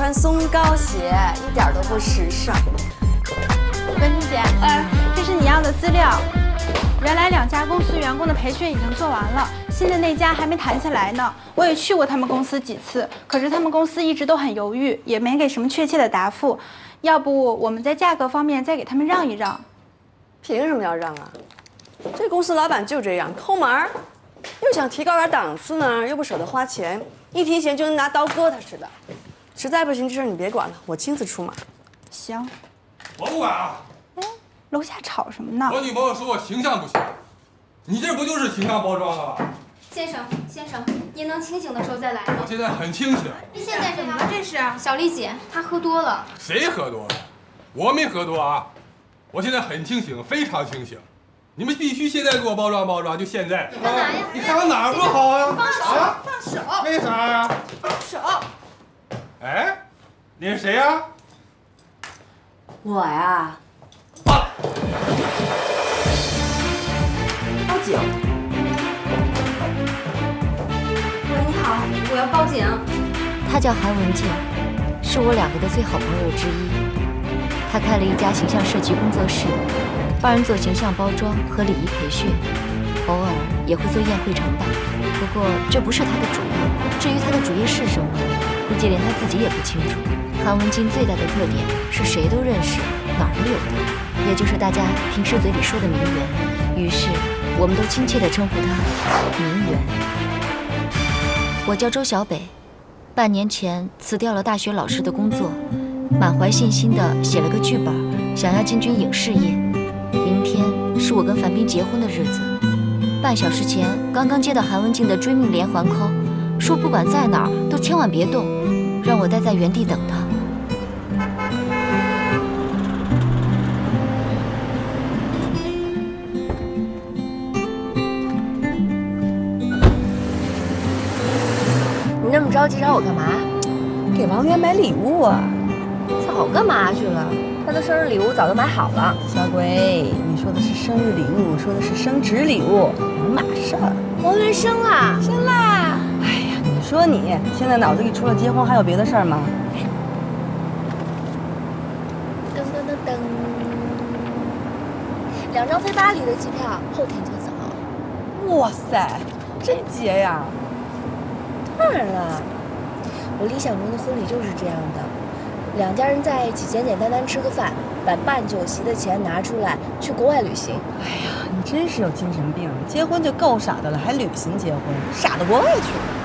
穿松糕鞋，一点都不时尚。文静姐，呃，这是你要的资料。原来两家公司员工的培训已经做完了，新的那家还没谈下来呢。我也去过他们公司几次，可是他们公司一直都很犹豫，也没给什么确切的答复。要不我们在价格方面再给他们让一让？凭什么要让啊？这公司老板就这样抠门儿，又想提高点档次呢，又不舍得花钱，一提钱就跟拿刀割他似的。实在不行，这事你别管了，我亲自出马。行。我不管啊。楼下吵什么呢？我女朋友说我形象不行，你这不就是形象包装吗？先生，先生，您能清醒的时候再来吗？我现在很清醒。你现在怎么了？这是小丽姐，她喝多了。谁喝多了？我没喝多啊！我现在很清醒，非常清醒。你们必须现在给我包装包装，就现在。你干嘛呀？你看我哪儿不好呀？放手！放手！为啥呀？放手！哎，你是谁呀？我呀。报警！喂，你好，我要报警。他叫韩文静，是我两个的最好朋友之一。他开了一家形象设计工作室，帮人做形象包装和礼仪培训，偶尔也会做宴会承办。不过这不是他的主业。至于他的主业是什么，估计连他自己也不清楚。韩文静最大的特点是谁都认识，哪儿都有他，也就是大家平时嘴里说的名媛。于是，我们都亲切地称呼她名媛。我叫周小北，半年前辞掉了大学老师的工作，满怀信心地写了个剧本，想要进军影视业。明天是我跟樊斌结婚的日子。半小时前刚刚接到韩文静的追命连环 call，说不管在哪儿都千万别动，让我待在原地等他。你那么着急找我干嘛？给王源买礼物啊！早干嘛去了？他的生日礼物早就买好了。小鬼，你说的是生日礼物，我说的是升职礼物，两码事儿。王源生了，生啦！说你现在脑子里除了结婚还有别的事儿吗？噔噔噔噔，两张飞巴黎的机票，后天就走。哇塞，真结呀！当然了，我理想中的婚礼就是这样的，两家人在一起简简单单吃个饭，把办酒席的钱拿出来去国外旅行。哎呀，你真是有精神病！结婚就够傻的了，还旅行结婚，傻到国外去了。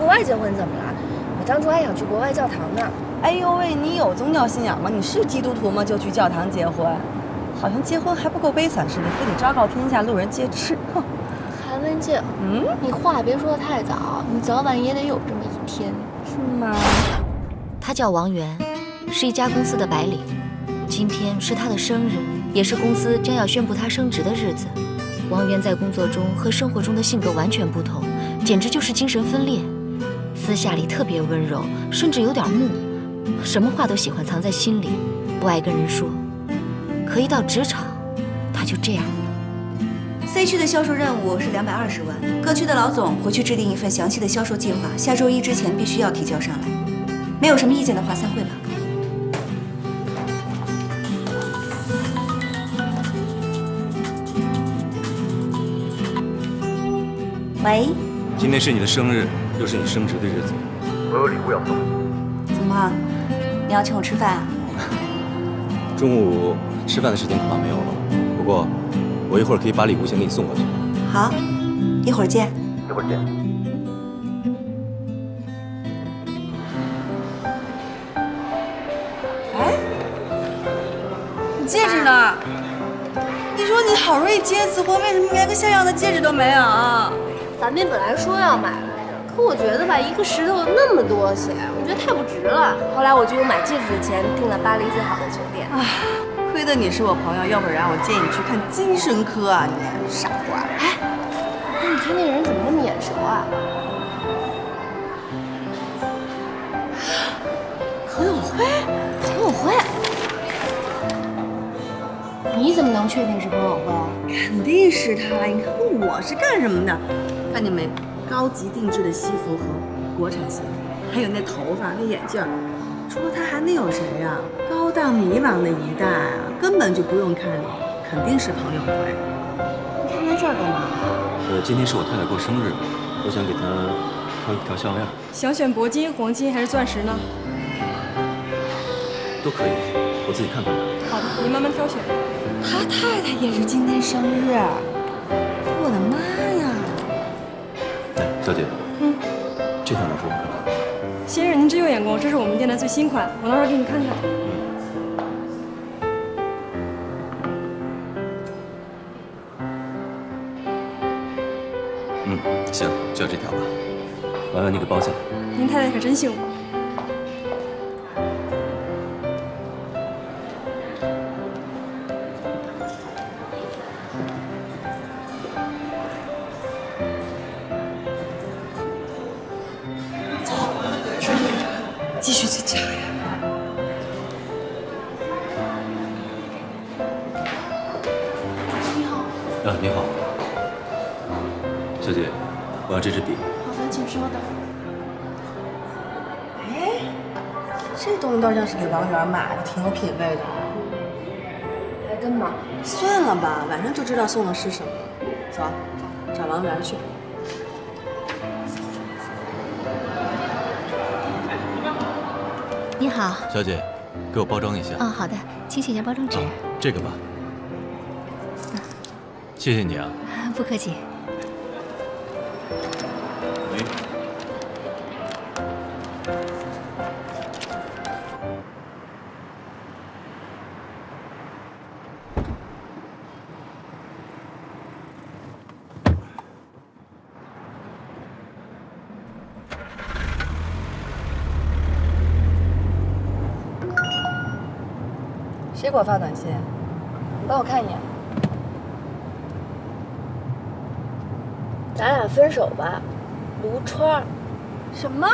去国外结婚怎么了？我当初还想去国外教堂呢。哎呦喂，你有宗教信仰吗？你是基督徒吗？就去教堂结婚，好像结婚还不够悲惨似的，非得昭告天下，路人皆知。哼。韩文静，嗯，你话别说的太早，你早晚也得有这么一天，是吗？他叫王源，是一家公司的白领。今天是他的生日，也是公司将要宣布他升职的日子。王源在工作中和生活中的性格完全不同，简直就是精神分裂。私下里特别温柔，甚至有点木，什么话都喜欢藏在心里，不爱跟人说。可一到职场，他就这样了。C 区的销售任务是两百二十万，各区的老总回去制定一份详细的销售计划，下周一之前必须要提交上来。没有什么意见的话，散会吧。喂，今天是你的生日，又是你升职的日子，我有礼物要送你。怎么，你要请我吃饭啊？中午吃饭的时间恐怕没有了，不过我一会儿可以把礼物先给你送过去。好，一会儿见。一会儿见。哎，你戒指呢？你说你好容易结次婚，为什么连个像样的戒指都没有？樊斌本来说要买可我觉得吧，一个石头那么多钱，我觉得太不值了。后来我就用买戒指的钱订了巴黎最好的酒店。啊，亏得你是我朋友，要不然我建议你去看精神科啊，你傻瓜。哎，你看那个人怎么那么眼熟啊？何永辉，何永辉，你怎么能确定是彭永辉？肯定是他。你看我是干什么的？看见没？高级定制的西服和国产鞋，还有那头发、那眼镜儿，除了他还能有谁呀、高档迷茫的一代啊，根本就不用看脸，肯定是彭友辉。你看来这儿干嘛？呃，今天是我太太过生日，我想给她挑一条项链，想选铂金、黄金还是钻石呢？都可以，我自己看看吧。好的，你慢慢挑选。他太太也是今天生日，小姐，嗯，这条拿出我看看。先生，您真有眼光，这是我们店的最新款，我拿出来给你看看。嗯，行，就要这条吧。麻烦，你给包下来。您太太可真幸福。买的，挺有品位的。还跟吗？算了吧，晚上就知道送的是什么。走，找王源去。你好，小姐，给我包装一下。哦，好的，请写下包装纸。啊，这个吧。谢谢你啊。不客气。谁给我发短信？你帮我看一眼。咱俩分手吧，卢川。什么？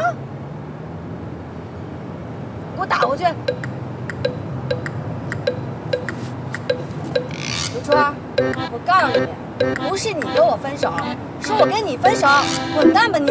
给我打回去！卢川，我告诉你，不是你跟我分手，是我跟你分手，滚蛋吧你！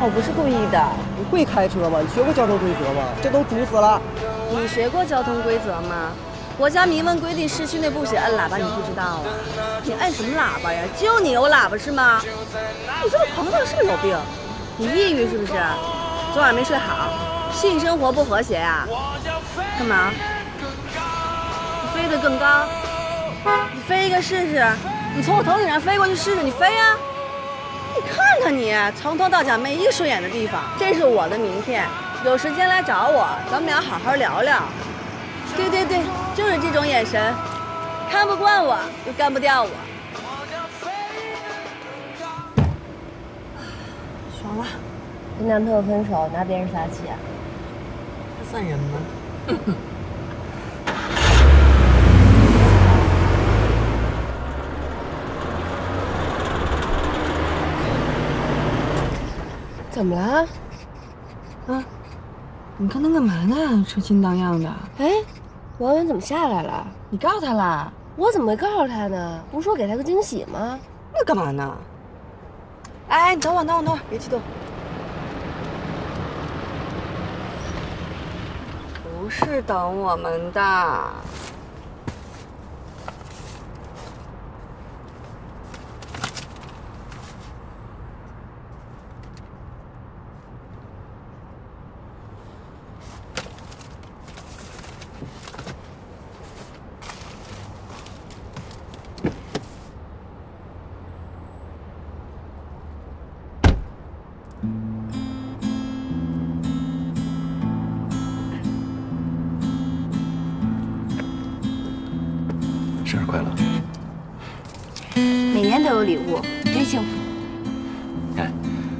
我不是故意的。你会开车吗？你学过交通规则吗？这都堵死了。你学过交通规则吗？国家明文规定市区内不许摁喇叭，你不知道啊？你摁什么喇叭呀？就你有喇叭是吗？你这个狂躁是不是有病？你抑郁是不是？昨晚没睡好，性生活不和谐呀、干嘛？你飞得更高？你飞一个试试？你从我头顶上飞过去试试？你飞呀、你看看你，从头到脚没一个顺眼的地方。这是我的名片，有时间来找我，咱们俩好好聊聊。对对对，就是这种眼神，看不惯我又干不掉我。爽了，跟男朋友分手拿别人撒气啊？这算人吗？怎么了？啊，你刚才干嘛呢？车心荡漾的。哎，王源怎么下来了？你告诉他了？我怎么没告诉他呢？不是说给他个惊喜吗？那干嘛呢？哎，你等我，等我，等会，别激动。不是等我们的。有礼物，真幸福。哎，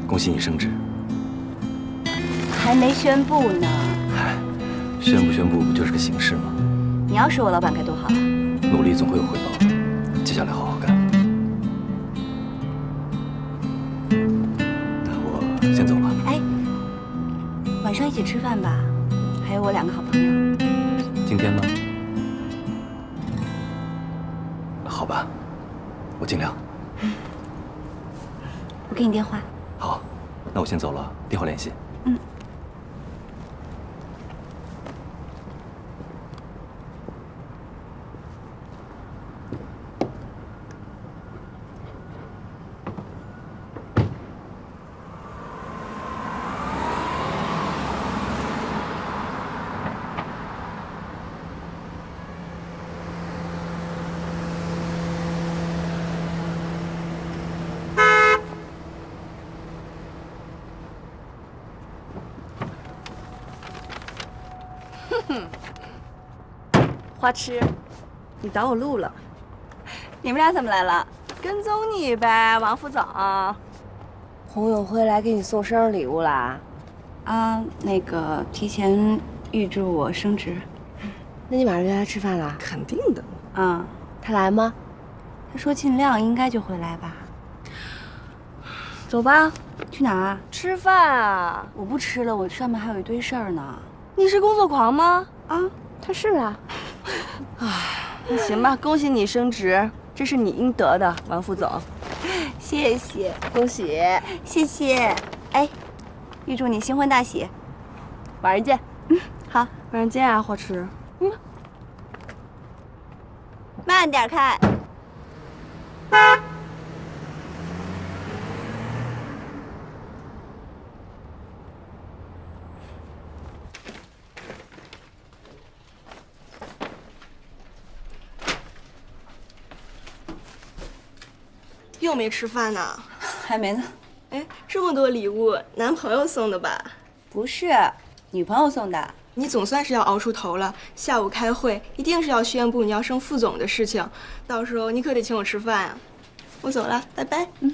恭喜你升职。还没宣布呢。嗨，宣不宣布不就是个形式吗？你要是我老板该多好啊！努力总会有回报的，接下来好好干。那我先走了。哎，晚上一起吃饭吧，还有我两个好朋友。今天呢？好吧，我尽量。我给你电话。好，那我先走了，电话联系。嗯。花痴，你挡我路了。你们俩怎么来了？跟踪你呗，王副总。洪永辉来给你送生日礼物啦？啊，那个提前预祝我升职。那你马上约他吃饭啦？肯定的。嗯，他来吗？他说尽量，应该就会来吧。走吧，去哪儿啊？吃饭啊！我不吃了，我上面还有一堆事儿呢。你是工作狂吗？啊，他是啊。唉，那行吧，恭喜你升职，这是你应得的，王副总。谢谢，恭喜，谢谢。哎，预祝你新婚大喜，晚上见。嗯，好，晚上见啊，花痴。嗯，慢点开。又没吃饭呢？还没呢。哎，这么多礼物，男朋友送的吧？不是，女朋友送的。你总算是要熬出头了。下午开会，一定是要宣布你要升副总的事情，到时候你可得请我吃饭啊！我走了，拜拜。嗯。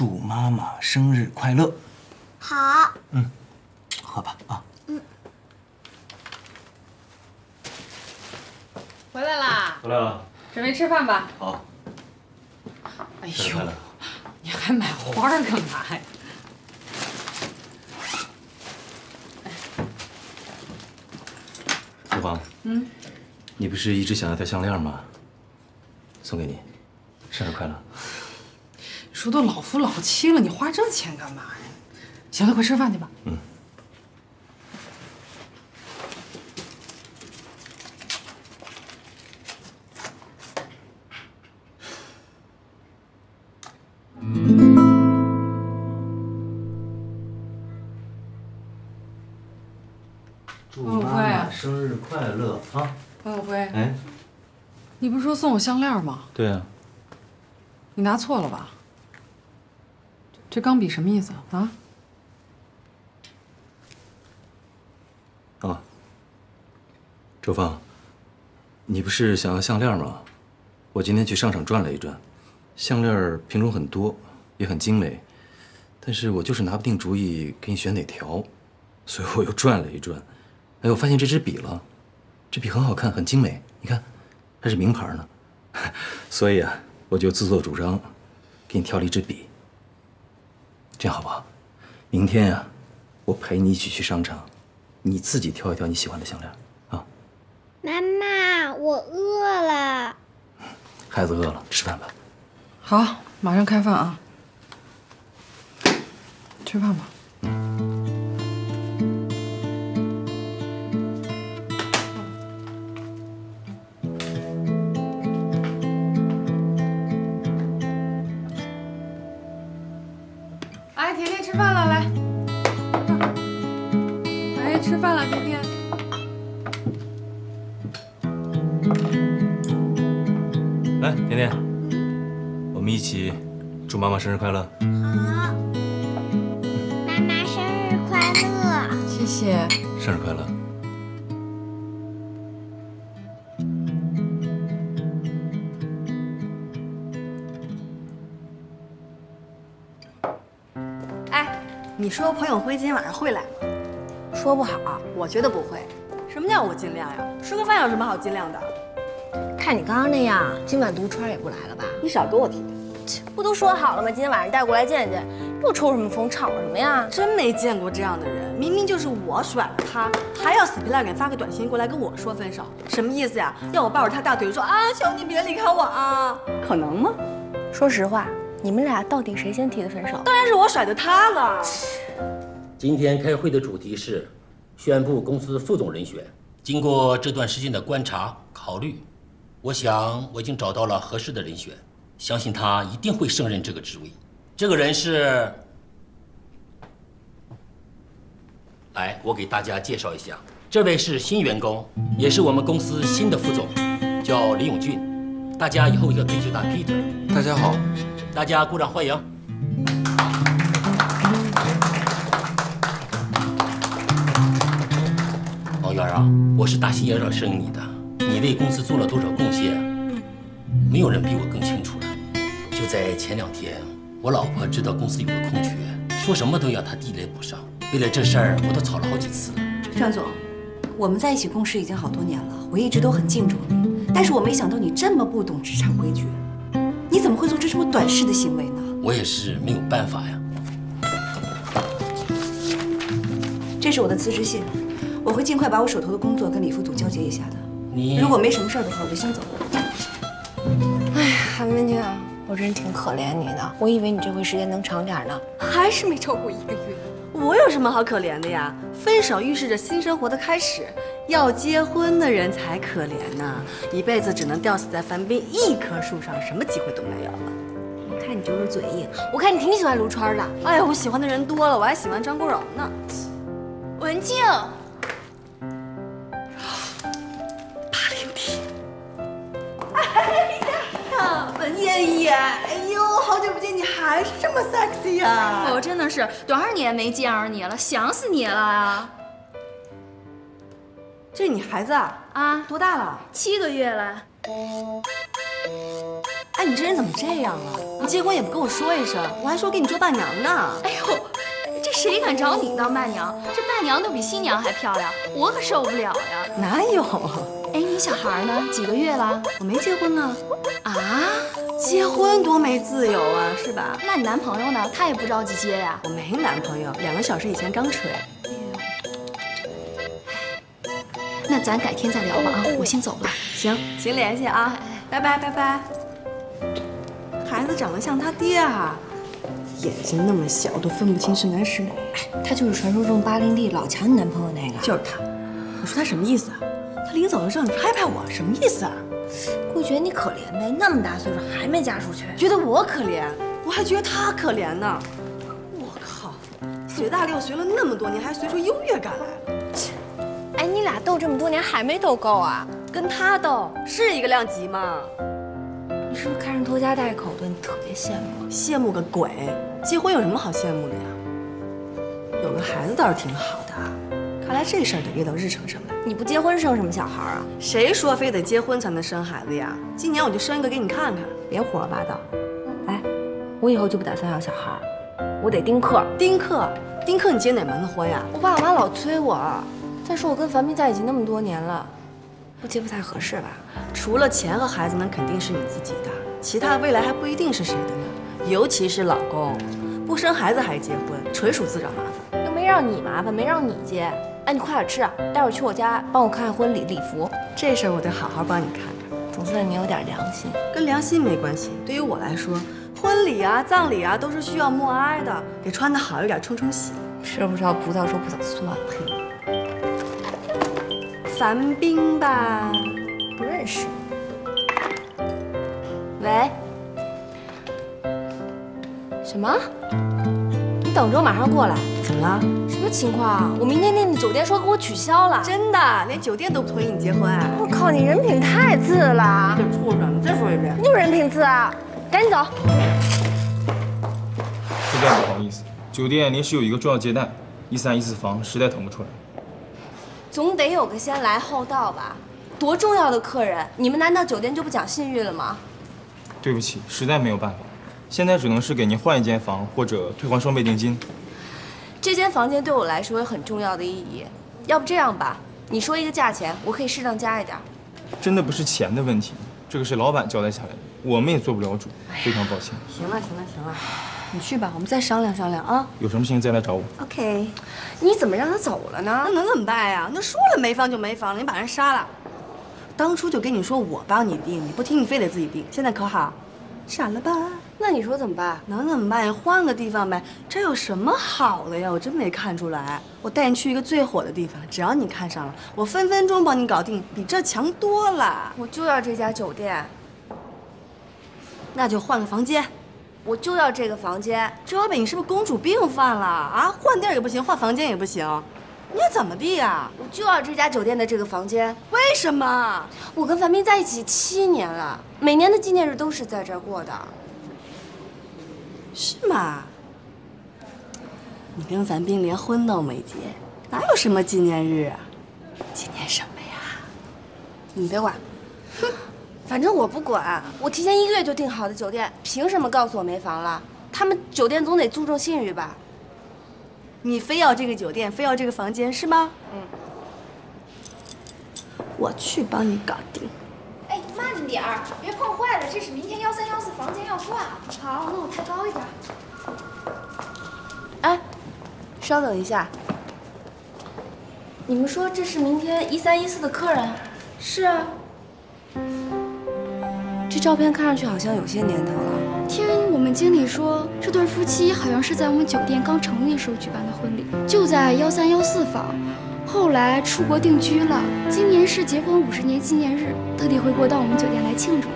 祝妈妈生日快乐好。”。嗯，喝吧啊。嗯。回来啦，回来了。准备吃饭吧。好。哎呦，你还买花干嘛呀？陆芳，嗯，你不是一直想要条项链吗？送给你，生日快乐。说都老夫老妻了，你花这钱干嘛呀？行了，快吃饭去吧。嗯。祝王妈辉妈生日快乐啊！王永辉，哎，你不是说送我项链吗？对啊，你拿错了吧？这钢笔什么意思啊？啊，周芳，你不是想要项链吗？我今天去商场转了一转，项链品种很多，也很精美，但是我就是拿不定主意给你选哪条，所以我又转了一转。哎，我发现这支笔了，这笔很好看，很精美，你看，还是名牌呢。所以啊，我就自作主张，给你挑了一支笔。这样好不好？明天呀、我陪你一起去商场，你自己挑一挑你喜欢的项链啊。妈妈，我饿了。孩子饿了，吃饭吧。好，马上开饭啊！吃饭吧。妈妈生日快乐。好，妈妈生日快乐！谢谢。生日快乐。哎，你说彭永辉今天晚上会来吗？说不好，我觉得不会。什么叫我尽量呀？吃个饭有什么好尽量的？看你刚刚那样，今晚毒川也不来了吧？你少给我提。不都说好了吗？今天晚上带过来见见，又抽什么风，吵什么呀？真没见过这样的人，明明就是我甩了他，还要死皮赖脸发个短信过来跟我说分手，什么意思呀？要我抱着他大腿说啊，求你别离开我啊？可能吗？说实话，你们俩到底谁先提的分手？当然是我甩的他了。今天开会的主题是宣布公司副总人选。经过这段时间的观察考虑，我想我已经找到了合适的人选，相信他一定会胜任这个职位。这个人是，来，我给大家介绍一下，这位是新员工，也是我们公司新的副总，叫李永俊，大家以后也可以叫他 Peter。大家好，大家鼓掌欢迎。王源啊，我是大心眼儿生你的，你为公司做了多少贡献，没有人比我更清在前两天，我老婆知道公司有个空缺，说什么都要她弟来补上。为了这事儿，我都吵了好几次。张总，我们在一起共事已经好多年了，我一直都很敬重你，但是我没想到你这么不懂职场规矩，你怎么会做出这么短视的行为呢？我也是没有办法呀。这是我的辞职信，我会尽快把我手头的工作跟李副总交接一下的。你如果没什么事儿的话，我就先走了。哎呀，韩文静，我真挺可怜你的，我以为你这回时间能长点呢，还是没超过一个月。我有什么好可怜的呀？分手预示着新生活的开始，要结婚的人才可怜呢。一辈子只能吊死在樊斌一棵树上，什么机会都没有了。我看你就是嘴硬，我看你挺喜欢卢川的。哎呀，我喜欢的人多了，我还喜欢张国荣呢。文静，文艳艳，哎呦，好久不见，你还是这么 sexy 呀！我真的是多少年没见着你了，想死你了啊！这你孩子啊？啊，多大了？七个月了。哎，你这人怎么这样啊？你结婚也不跟我说一声，我还说给你做伴娘呢。哎呦，这谁敢找你当伴娘？这伴娘都比新娘还漂亮，我可受不了呀！哪有？哎，你小孩呢？几个月了？我没结婚呢。啊？结婚多没自由啊，是吧？那你男朋友呢？他也不着急接呀？我没男朋友，两个小时以前刚吹。那咱改天再聊吧啊！我先走了。行，请联系啊！拜拜拜拜。孩子长得像他爹啊，眼睛那么小，都分不清是男是女。哎，他就是传说中八零 D 老强你男朋友那个。就是他。你说他什么意思啊？他临走的时候你拍拍我，什么意思啊？顾觉得你可怜呗，那么大岁数还没嫁出去。觉得我可怜，我还觉得他可怜呢。我靠，随大溜随了那么多年，还随出优越感来了。切哎，你俩斗这么多年还没斗够啊？跟他斗是一个量级吗？你是不是看上拖家带口的，你特别羡慕？羡慕个鬼！结婚有什么好羡慕的呀？有个孩子倒是挺好的，看来这事儿得约到日程上来。你不结婚生什么小孩啊？谁说非得结婚才能生孩子呀？今年我就生一个给你看看，别胡说八道。哎，我以后就不打算要小孩，我得丁克。丁克，丁克，你结哪门子婚呀？我爸我妈老催我。再说我跟樊斌在一起那么多年了，不结不太合适吧？除了钱和孩子，那肯定是你自己的，其他未来还不一定是谁的呢。尤其是老公，不生孩子还结婚，纯属自找麻烦。又没让你麻烦，没让你结。哎，你快点吃啊！待会儿去我家帮我看看婚礼礼服，这事儿我得好好帮你看看。总算你有点良心，跟良心没关系。对于我来说，婚礼啊、葬礼啊都是需要默哀的，得穿得好一点，冲冲喜。吃不着葡萄说不早算。樊冰吧，不认识。喂，什么？你等着，我马上过来。怎么了？什么情况啊？我明天订的酒店说给我取消了。真的，连酒店都不同意你结婚？我靠，你人品太次了！这畜生！你再说一遍。你又人品次啊！赶紧走。实在不好意思，酒店临时有一个重要接待，一三一四房实在腾不出来。总得有个先来后到吧？多重要的客人，你们难道酒店就不讲信誉了吗？对不起，实在没有办法，现在只能是给您换一间房，或者退还双倍定金。这间房间对我来说有很重要的意义，要不这样吧，你说一个价钱，我可以适当加一点。真的不是钱的问题，这个是老板交代下来的，我们也做不了主，非常抱歉。行了行了行了，你去吧，我们再商量商量啊。有什么事情再来找我。OK，你怎么让他走了呢？那能怎么办呀？那说了没房就没房了，你把人杀了。当初就跟你说我帮你订，你不听，你非得自己订，现在可好？傻了吧？那你说怎么办？能怎么办呀？换个地方呗。这有什么好的呀？我真没看出来。我带你去一个最火的地方，只要你看上了，我分分钟帮你搞定，比这强多了。我就要这家酒店，那就换个房间。我就要这个房间。周小北，你是不是公主病犯了啊？换地儿也不行，换房间也不行，你要怎么地呀？我就要这家酒店的这个房间。为什么？我跟樊斌在一起七年了，每年的纪念日都是在这儿过的。是吗？你跟樊斌连婚都没结，哪有什么纪念日啊？纪念什么呀？你别管，哼，反正我不管。我提前一个月就订好的酒店，凭什么告诉我没房了？他们酒店总得注重信誉吧？你非要这个酒店，非要这个房间是吗？嗯。我去帮你搞定。哎，慢着点儿，别碰坏了。这是明天幺三幺四房间要挂。好，那我抬高一点。哎，稍等一下。你们说这是明天一三一四的客人？是啊。这照片看上去好像有些年头了。听我们经理说，这对夫妻好像是在我们酒店刚成立时候举办的婚礼，就在幺三幺四房。后来出国定居了，今年是结婚五十年纪念日，特地回国到我们酒店来庆祝。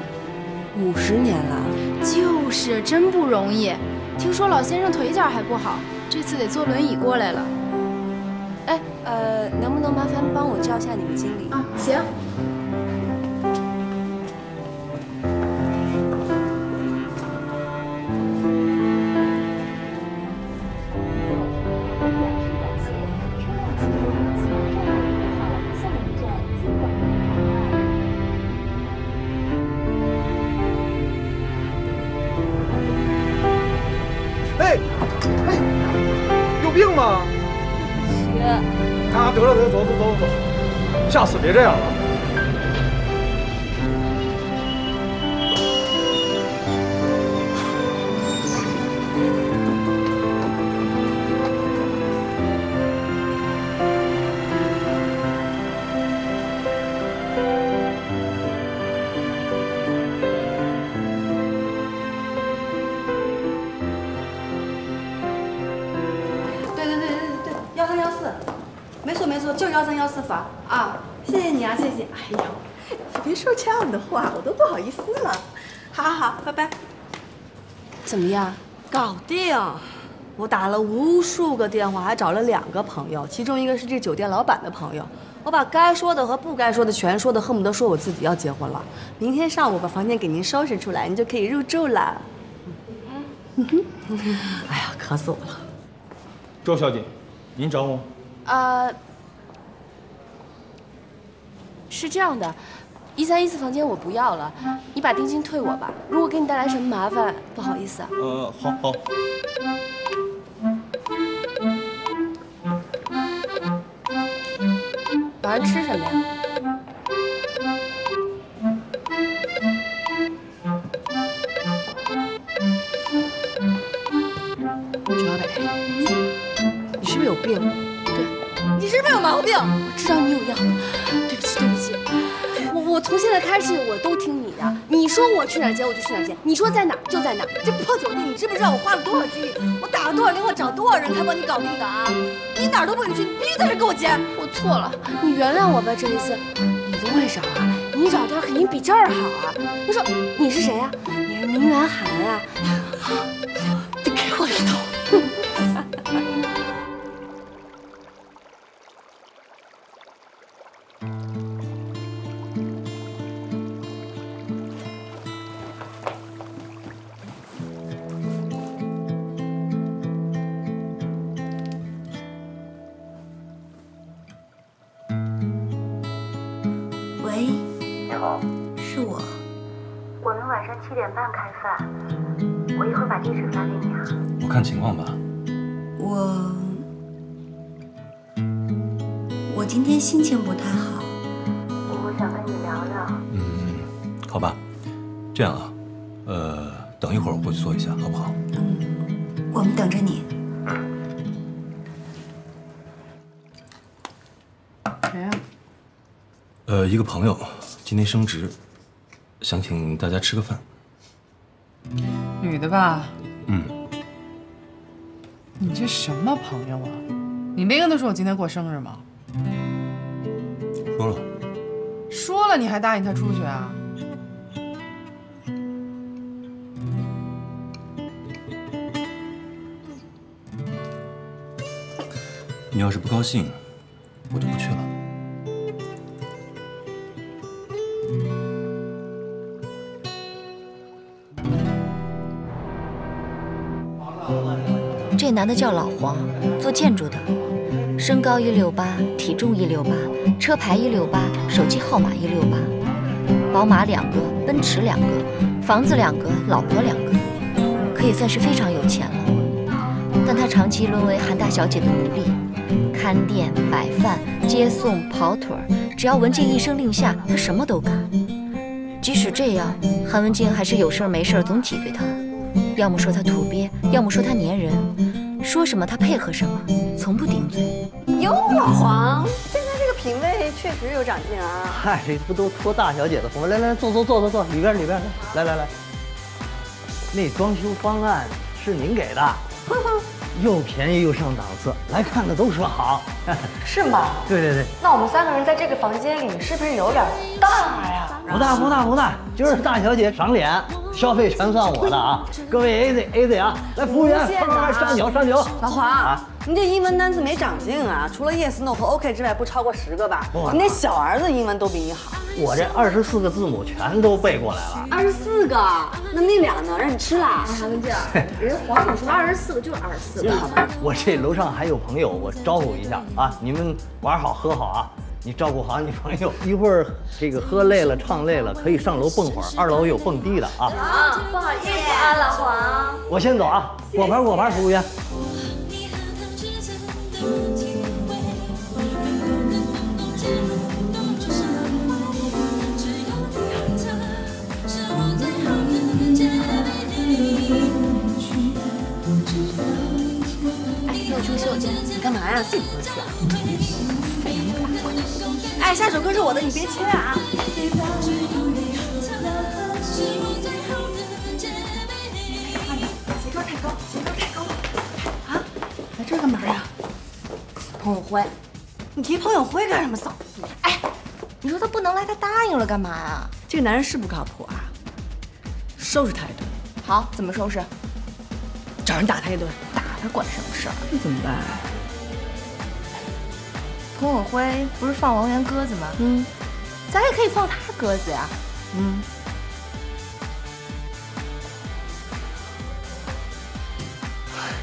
五十年了，就是真不容易。听说老先生腿脚还不好，这次得坐轮椅过来了。哎，呃，能不能麻烦帮我叫一下你们经理？啊，行。别这样了。对对对对对，幺三幺四，没错没错，就是幺三幺四房啊！谢谢你啊，谢谢。哎呦，别说这样的话，我都不好意思了。好好好，拜拜。怎么样？搞定！我打了无数个电话，还找了两个朋友，其中一个是这酒店老板的朋友。我把该说的和不该说的全说的，恨不得说我自己要结婚了。明天上午把房间给您收拾出来，您就可以入住了。嗯哼，哎呀，渴死我了。周小姐，您找我？呃，是这样的，一三一四房间我不要了，你把定金退我吧。如果给你带来什么麻烦，不好意思啊。呃，好好。晚上吃什么呀？周小北，你是不是有病？对，你是不是有毛病？我知道你有药。从现在开始我都听你的。你说我去哪儿接我就去哪儿接，你说在哪儿就在哪儿。这破酒店，你知不知道我花了多少精力？我打了多少电话，找多少人才帮你搞定的啊？你哪儿都不许去，你必须在这给我接。我错了，你原谅我吧，这一次。你都会找啊？你找地儿肯定比这儿好啊。你说你是谁呀、你是明媛涵啊？一个朋友今天升职，想请大家吃个饭。女的吧？嗯，你这什么朋友啊？你没跟他说我今天过生日吗？说了。说了你还答应他出去啊？你要是不高兴，男的叫老黄，做建筑的，身高一六八，体重一六八，车牌一六八，手机号码一六八，宝马两个，奔驰两个，房子两个，老婆两个，可以算是非常有钱了。但他长期沦为韩大小姐的奴隶，看店、摆饭、接送、跑腿儿，只要文静一声令下，他什么都干。即使这样，韩文静还是有事儿没事儿总挤兑他，要么说他土鳖，要么说他粘人，说什么他配合什么，从不顶嘴。哟，老黄，现在这个品味确实有长进啊！嗨，这不都托大小姐的福？来来，坐坐坐坐坐，里边里边来来来来，那装修方案是您给的，又便宜又上档次，来看的都说好。是吗？对对对，那我们三个人在这个房间里，是不是有点大呀？不大不大不大，今儿大小姐赏脸，消费全算我的啊！各位 A Z A Z 啊，来服务员，快快快上酒上酒。老黄，你这英文单词没长进啊！除了 yes no 和 OK 之外，不超过十个吧？你那小儿子英文都比你好。我这二十四个字母全都背过来了。二十四个？那那俩呢？让你吃了？韩文静，人黄总说二十四个就是二十四个，好吧？我这楼上还有朋友，我招呼一下啊！你们玩好喝好啊！你照顾好你朋友，一会儿这个喝累了、唱累了，可以上楼蹦会儿，二楼有蹦迪的啊。好，不好意思啊，老黄。我先走啊，果盘果盘，服务员。你干嘛呀？自己过去啊？哎，下首歌是我的，你别切啊！鞋桌太高，鞋桌太高了。啊，来这干嘛呀？彭永辉，你提彭永辉干什么？嫂子，哎，你说他不能来，他答应了干嘛呀？这个男人是不靠谱啊！收拾他一顿。好，怎么收拾？找人打他一顿。打他管什么事儿？那怎么办？彭永辉不是放王源鸽子吗？嗯，咱也可以放他鸽子呀。嗯。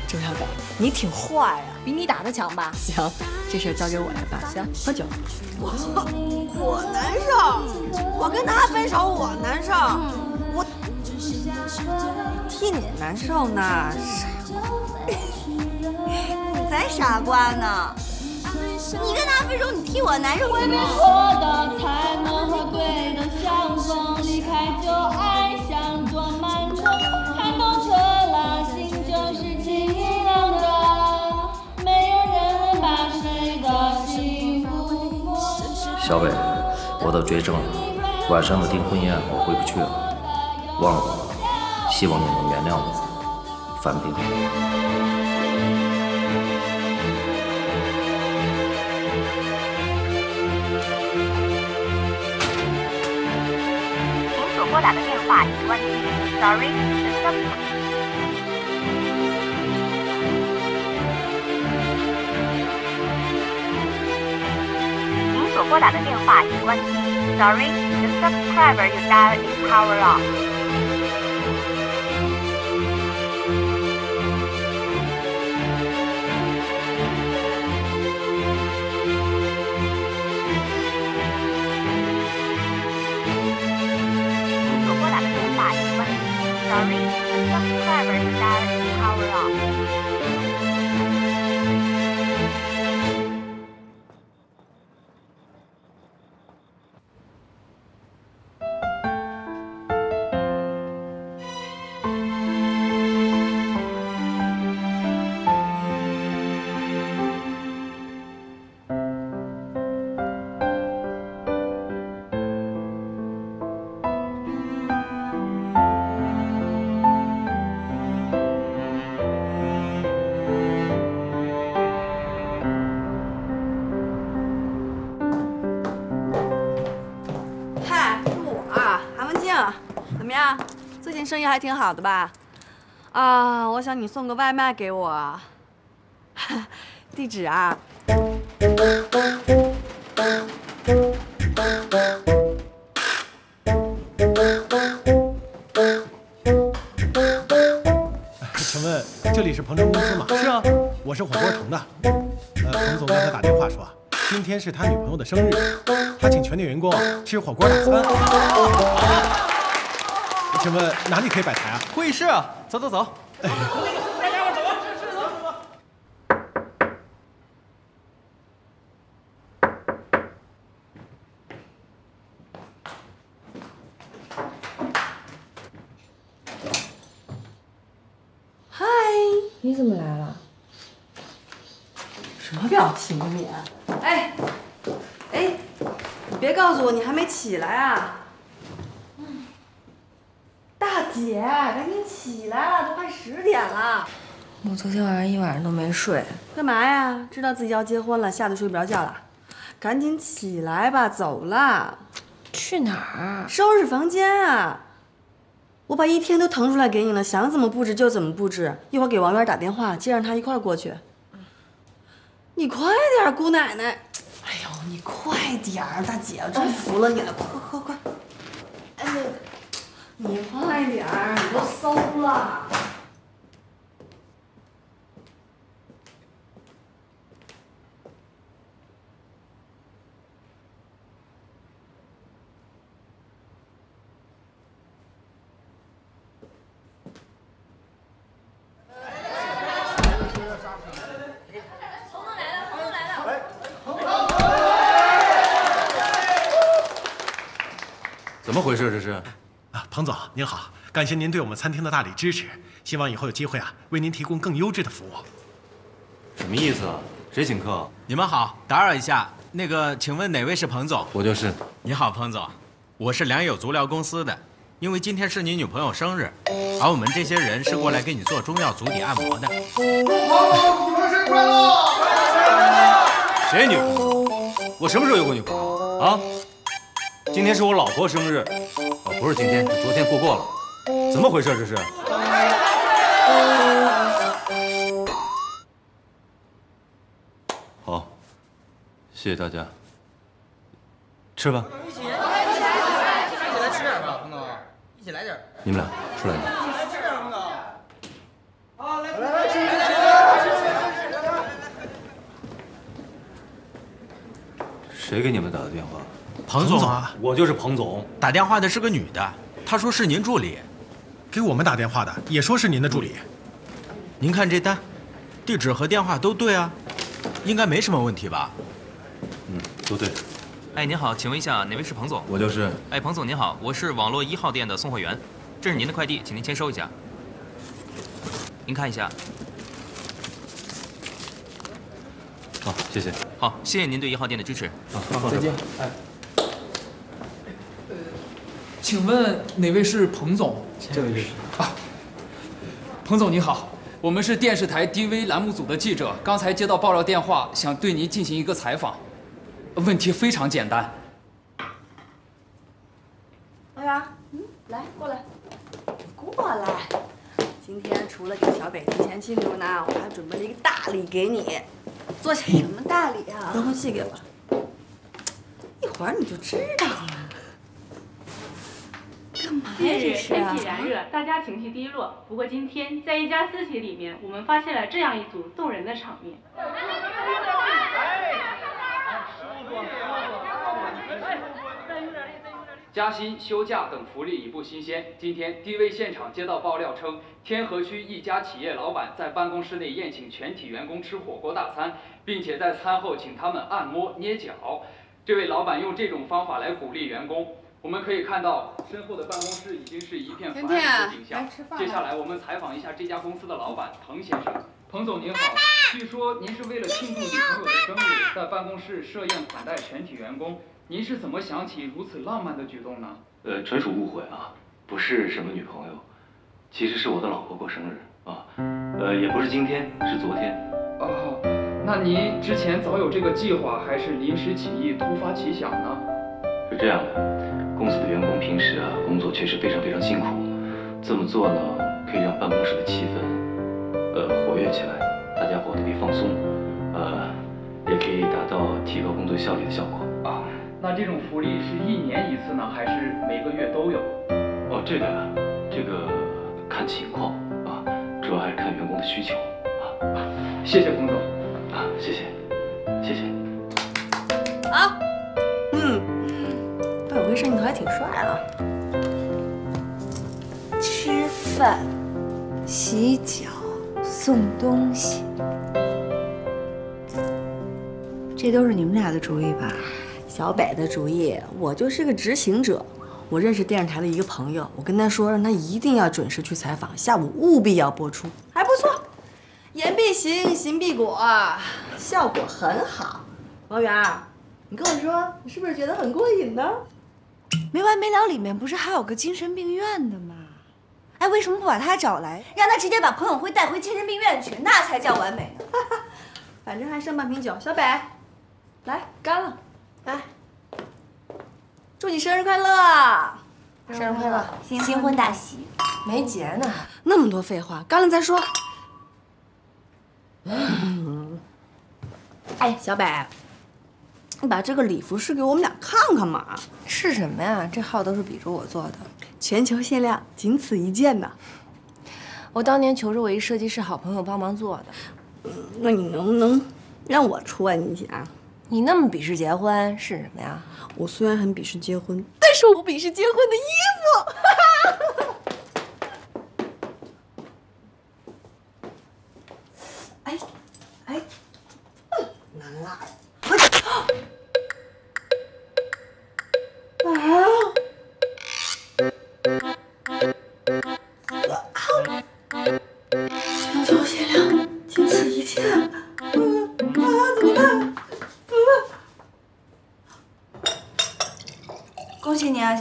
周小北，你挺坏呀，比你打的强吧？行，这事儿交给我来办。行，喝酒。我我难受，我跟他分手我难受，我替你难受呢。你才傻瓜呢！你跟他分手，你替我难受什么？错的才能和对的相逢，离开旧爱像坐慢车，看透彻了，心就是晴朗的，没有人能把谁的幸福。小伟，我得绝症了，晚上的订婚宴我回不去了，忘了，希望你能原谅我，范冰。您所拨打的电话已关机，Sorry, the sub 您所拨打的电话已关机，Sorry, the subscriber you dialed is power off. 生意还挺好的吧？啊，我想你送个外卖给我。地址啊？请问这里是鹏程公司吗？是啊，我是火锅城的。呃，彭总刚才打电话说，今天是他女朋友的生日，他请全体员工吃火锅大餐。请问哪里可以摆台啊？会议室啊，走走走。嗨，你怎么来了？什么表情啊你？哎，哎，你别告诉我你还没起来啊！大姐，赶紧起来了，都快十点了。我昨天晚上一晚上都没睡。干嘛呀？知道自己要结婚了，吓得睡不着觉了？赶紧起来吧，走了。去哪儿？收拾房间啊！我把一天都腾出来给你了，想怎么布置就怎么布置。一会儿给王源打电话，接上他一块儿过去。你快点，姑奶奶！哎呦，你快点儿，大姐，我真服了你了，快快快快！哎，你快点儿，你都馊了。怎么回事？这是？啊，彭总您好，感谢您对我们餐厅的大力支持，希望以后有机会啊，为您提供更优质的服务。什么意思啊？谁请客？你们好，打扰一下，那个，请问哪位是彭总？我就是。你好，彭总，我是良友足疗公司的，因为今天是你女朋友生日，而我们这些人是过来给你做中药足底按摩的。祝彭总女朋友生日快乐！谁女朋友？我什么时候有过女朋友啊？今天是我老婆生日，哦，不是今天，是昨天过过了。怎么回事？这是？好，谢谢大家。吃吧，一起来吃点吧，彭总，一起来点。你们俩出来一点。来吃点，彭总。好，来来来，吃谁给你们打的电话？彭总啊，我就是彭总。打电话的是个女的，她说是您助理。给我们打电话的也说是您的助理。您看这单，地址和电话都对啊，应该没什么问题吧？嗯，都对。哎，您好，请问一下哪位是彭总？我就是。哎，彭总您好，我是网络一号店的送货员，这是您的快递，请您签收一下。您看一下。好，谢谢。好，谢谢您对一号店的支持。好，再见。哎。请问哪位是彭总？这位是啊，彭总你好，我们是电视台 DV 栏目组的记者，刚才接到爆料电话，想对您进行一个采访。问题非常简单。老袁，嗯，来过来，过来。今天除了给小北提前庆祝呢，我还准备了一个大礼给你。坐下。什么大礼啊？遥控器给我。一会儿你就知道了。干嘛呀这是啊？天气炎热，大家情绪低落。不过今天在一家私企里面，我们发现了这样一组动人的场面。加薪、休假等福利已不新鲜。今天 DV 现场接到爆料称，天河区一家企业老板在办公室内宴请全体员工吃火锅大餐，并且在餐后请他们按摩、捏脚。这位老板用这种方法来鼓励员工。我们可以看到，身后的办公室已经是一片繁荣的景象。接下来，我们采访一下这家公司的老板彭先生。彭总您好，据说您是为了庆祝女朋友的生日，在办公室设宴款待全体员工。您是怎么想起如此浪漫的举动呢？呃，纯属误会啊，不是什么女朋友，其实是我的老婆过生日啊。呃，也不是今天，是昨天。哦，那您之前早有这个计划，还是临时起意、突发奇想呢？是这样的，公司的员工平时啊工作确实非常非常辛苦，这么做呢，可以让办公室的气氛，呃，活跃起来，大家伙都可以放松，呃，也可以达到提高工作效率的效果。啊，那这种福利是一年一次呢，还是每个月都有？哦，这个呀，这个看情况啊，主要还是看员工的需求啊。谢谢龚总。啊，谢谢，谢谢。回声，你头还挺帅啊。吃饭、洗脚、送东西，这都是你们俩的主意吧？小北的主意，我就是个执行者。我认识电视台的一个朋友，我跟他说，让他一定要准时去采访，下午务必要播出，还不错。言必行，行必果，效果很好。王源，你跟我说，你是不是觉得很过瘾呢？没完没了，里面不是还有个精神病院的吗？哎，为什么不把他找来，让他直接把彭永辉带回精神病院去，那才叫完美呢？反正还剩半瓶酒，小北，来干了，来，祝你生日快乐！生日快乐，新婚大喜，没结呢。那么多废话，干了再说。哎，小北，你把这个礼服试给我们俩看看嘛。是什么呀？这号都是比着我做的，全球限量，仅此一件呢。我当年求着我一设计师好朋友帮忙做的。嗯，那你能不能让我出问一下？你那么鄙视结婚是什么呀？我虽然很鄙视结婚，但是我不鄙视结婚的衣服。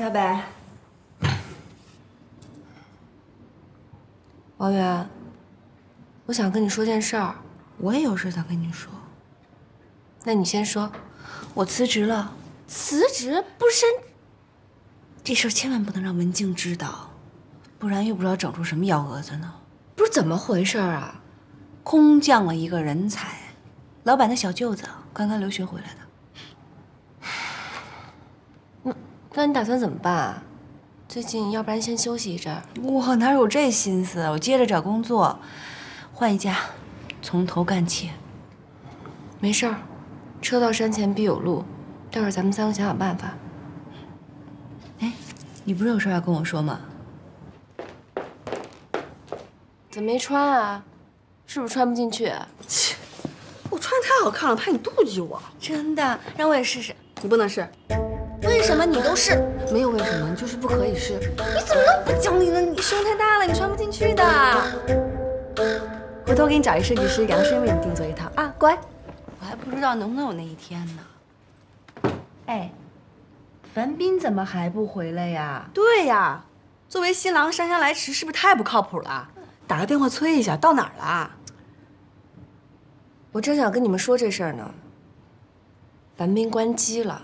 小北！王源，我想跟你说件事儿。我也有事想跟你说。那你先说。我辞职了。辞职不是？这事儿千万不能让文静知道，不然又不知道整出什么幺蛾子呢。不是怎么回事啊？空降了一个人才，老板的小舅子，刚刚留学回来的。那那你打算怎么办啊？最近要不然先休息一阵儿。我哪有这心思？我接着找工作，换一家，从头干起。没事儿，车到山前必有路，待会儿咱们三个想想办法。哎，你不是有事要跟我说吗？怎么没穿啊？是不是穿不进去？切，我穿的太好看了，怕你妒忌我。真的，让我也试试。你不能试。为什么你都是？没有为什么，你就是不可以试。你怎么那么不讲理呢？你胸太大了，你穿不进去的。回头给你找一设计师，量身为你定做一套啊，乖。我还不知道能不能有那一天呢。哎，樊斌怎么还不回来呀？对呀，作为新郎姗姗来迟，是不是太不靠谱了？打个电话催一下，到哪儿了？我正想跟你们说这事儿呢。樊斌关机了。